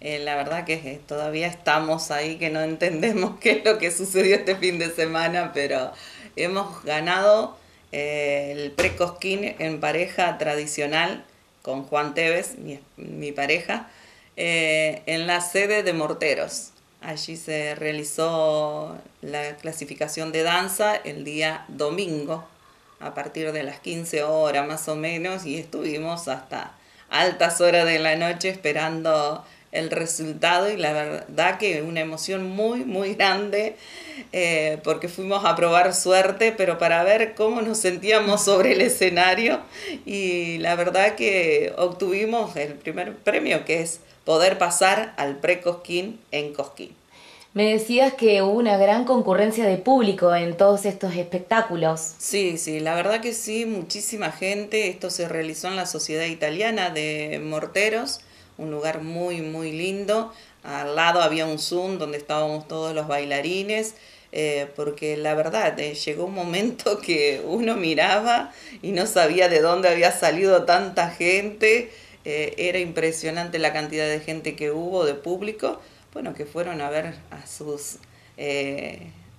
Eh, la verdad que todavía estamos ahí, que no entendemos qué es lo que sucedió este fin de semana, pero hemos ganado eh, el pre-Cosquín en pareja tradicional con Juan Tevez, mi, pareja, eh, en la sede de Morteros. Allí se realizó la clasificación de danza el día domingo, a partir de las 15 horas más o menos, y estuvimos hasta altas horas de la noche esperando el resultado y la verdad que una emoción muy, muy grande eh, porque fuimos a probar suerte, pero para ver cómo nos sentíamos sobre el escenario y la verdad que obtuvimos el primer premio que es poder pasar al pre-Cosquín en Cosquín. Me decías que hubo una gran concurrencia de público en todos estos espectáculos. Sí, sí, la verdad que sí, muchísima gente. Esto se realizó en la Sociedad Italiana de Morteros un lugar muy, muy lindo. Al lado había un Zoom donde estábamos todos los bailarines, eh, porque la verdad, eh, llegó un momento que uno miraba y no sabía de dónde había salido tanta gente. Eh, era impresionante la cantidad de gente que hubo, de público, bueno, que fueron a ver a sus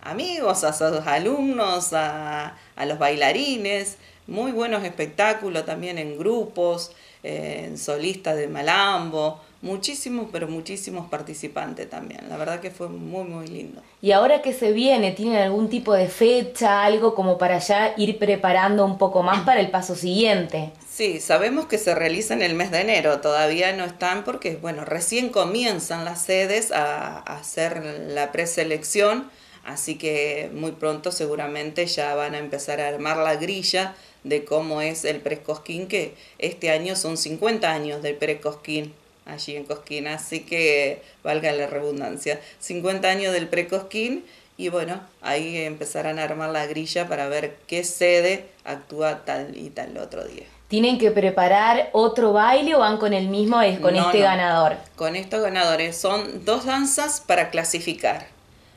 amigos, a sus alumnos, a, a los bailarines, muy buenos espectáculos también en grupos en solistas de Malambo, muchísimos, pero muchísimos participantes también. La verdad que fue muy, muy lindo. ¿Y ahora que se viene, tienen algún tipo de fecha, algo como para ya ir preparando un poco más para el paso siguiente? Sí, sabemos que se realiza en el mes de enero, todavía no están porque, bueno, recién comienzan las sedes a, a hacer la preselección, así que muy pronto seguramente ya van a empezar a armar la grilla de cómo es el Prescosquín, que este año son 50 años del Precosquín allí en Cosquín, así que valga la redundancia, 50 años del Precosquín y bueno, ahí empezarán a armar la grilla para ver qué sede actúa tal y tal otro día. ¿Tienen que preparar otro baile o van con el mismo, es con este ganador? Con estos ganadores, son dos danzas para clasificar.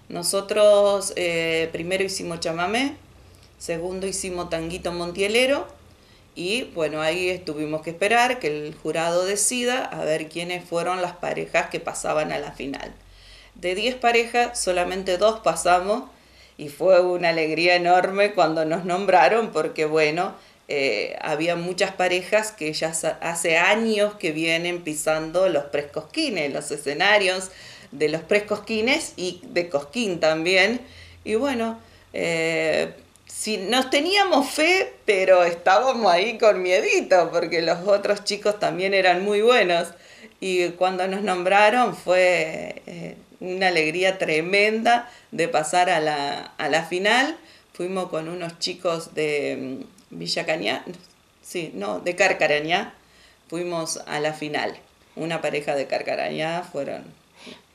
Nosotros eh, primero hicimos chamamé, Segundo hicimos Tanguito Montielero y bueno, ahí tuvimos que esperar que el jurado decida a ver quiénes fueron las parejas que pasaban a la final. De 10 parejas, solamente dos pasamos y fue una alegría enorme cuando nos nombraron porque bueno, eh, había muchas parejas que ya hace años que vienen pisando los prescosquines, los escenarios de los prescosquines y de Cosquín también. Y bueno, eh, si nos teníamos fe, pero estábamos ahí con miedito, porque los otros chicos también eran muy buenos. Y cuando nos nombraron fue eh, una alegría tremenda de pasar a la, a la final. Fuimos con unos chicos de mm, Villa Cañá, sí, no, de Carcarañá. Fuimos a la final. Una pareja de Carcarañá fueron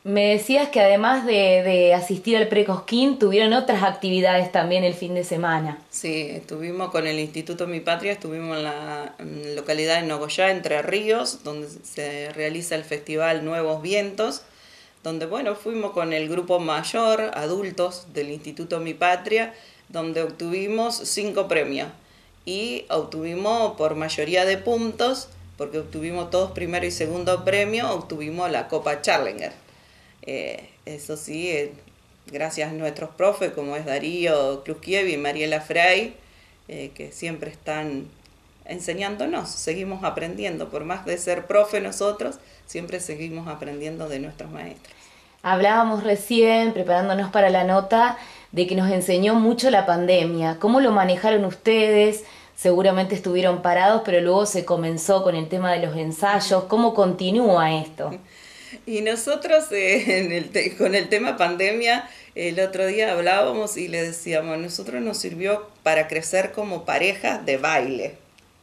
me decías que además de, asistir al Precosquín, tuvieron otras actividades también el fin de semana. Sí, estuvimos con el Instituto Mi Patria, estuvimos en la localidad de Nogoyá, Entre Ríos, donde se realiza el festival Nuevos Vientos, donde, bueno, fuimos con el grupo mayor, adultos del Instituto Mi Patria, donde obtuvimos cinco premios. Y obtuvimos por mayoría de puntos, porque obtuvimos todos primero y segundo premio, obtuvimos la Copa Charlinger eh, eso sí, eh, gracias a nuestros profes como es Darío Kluskiev y Mariela Frey, eh, que siempre están enseñándonos, seguimos aprendiendo, por más de ser profe nosotros, siempre seguimos aprendiendo de nuestros maestros. Hablábamos recién, preparándonos para la nota, de que nos enseñó mucho la pandemia. ¿Cómo lo manejaron ustedes? Seguramente estuvieron parados, pero luego se comenzó con el tema de los ensayos. ¿Cómo continúa esto? Y nosotros eh, en el con el tema pandemia, el otro día hablábamos y le decíamos, nosotros nos sirvió para crecer como pareja de baile,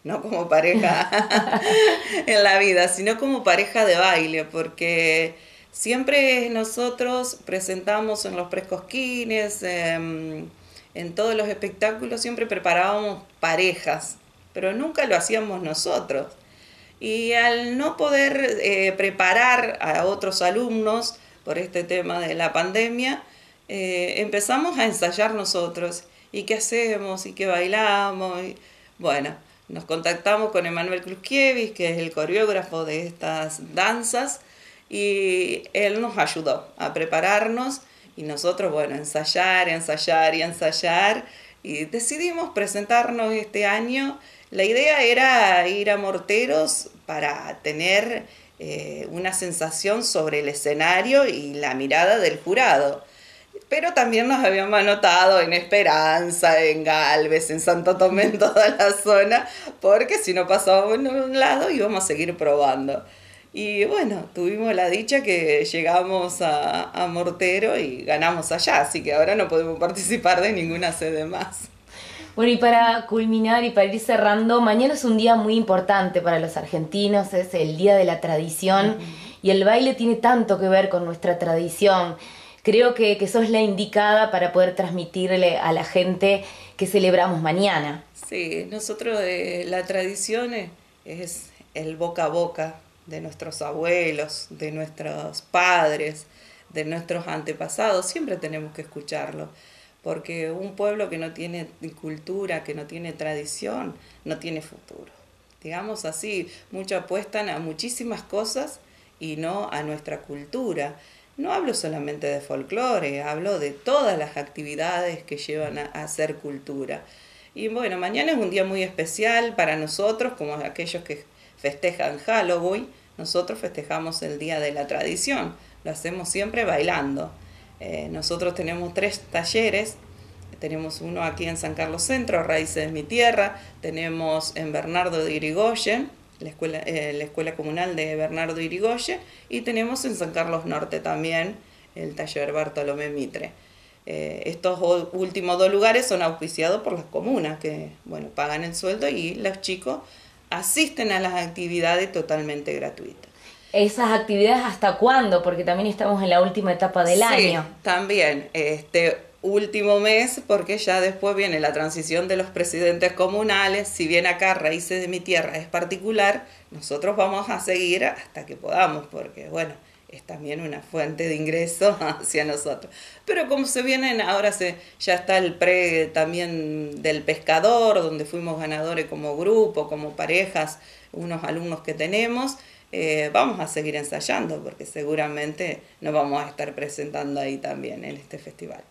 no como pareja en la vida, sino como pareja de baile, porque siempre nosotros presentamos en los prescosquines, em, en todos los espectáculos, siempre preparábamos parejas, pero nunca lo hacíamos nosotros. Y al no poder eh, preparar a otros alumnos por este tema de la pandemia, eh, empezamos a ensayar nosotros. ¿Y qué hacemos? ¿Y qué bailamos? bueno, nos contactamos con Emanuel Kluskiewicz, que es el coreógrafo de estas danzas, y él nos ayudó a prepararnos y nosotros, bueno, ensayar, ensayar y ensayar y decidimos presentarnos este año. La idea era ir a Morteros para tener eh, una sensación sobre el escenario y la mirada del jurado. Pero también nos habíamos anotado en Esperanza, en Galvez, en Santo Tomé, en toda la zona, porque si no pasábamos en un lado íbamos a seguir probando. Y bueno, tuvimos la dicha que llegamos a, a, Mortero y ganamos allá, así que ahora no podemos participar de ninguna sede más. Bueno, y para culminar y para ir cerrando, mañana es un día muy importante para los argentinos, es el Día de la Tradición y el baile tiene tanto que ver con nuestra tradición. Creo que, que sos la indicada para poder transmitirle a la gente que celebramos mañana. Sí, nosotros eh, la tradición es el boca a boca, de nuestros abuelos, de nuestros padres, de nuestros antepasados, siempre tenemos que escucharlo, porque un pueblo que no tiene cultura, que no tiene tradición, no tiene futuro. Digamos así, muchos apuestan a muchísimas cosas y no a nuestra cultura. No hablo solamente de folclore, hablo de todas las actividades que llevan a, hacer cultura. Y bueno, mañana es un día muy especial para nosotros, como aquellos que festejan Halloween, nosotros festejamos el Día de la Tradición, lo hacemos siempre bailando. Eh, nosotros tenemos tres talleres, tenemos uno aquí en San Carlos Centro, Raíces de mi Tierra, tenemos en Bernardo de Irigoyen, la escuela, eh, la escuela comunal de Bernardo Irigoyen, y tenemos en San Carlos Norte también el taller Bartolomé Mitre. Eh, estos últimos dos lugares son auspiciados por las comunas que bueno, pagan el sueldo y los chicos asisten a las actividades totalmente gratuitas. ¿Esas actividades hasta cuándo? Porque también estamos en la última etapa del sí, año. También, este último mes, porque ya después viene la transición de los presidentes comunales. Si bien acá Raíces de mi Tierra es particular, nosotros vamos a seguir hasta que podamos, porque bueno, es también una fuente de ingresos hacia nosotros. Pero como se vienen, ahora se, ya está el pre también del pescador, donde fuimos ganadores como grupo, como parejas, unos alumnos que tenemos. Eh, vamos a seguir ensayando porque seguramente nos vamos a estar presentando ahí también en este festival.